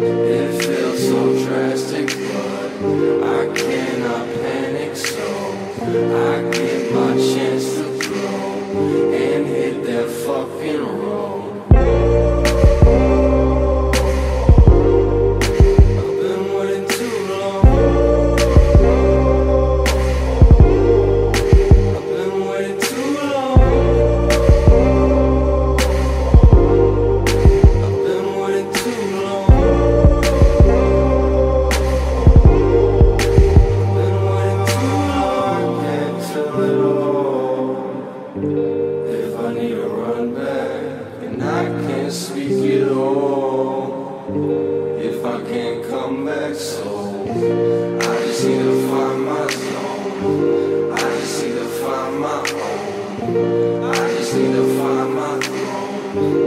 but I just need to find my zone. I just need to find my home. I just need to find my.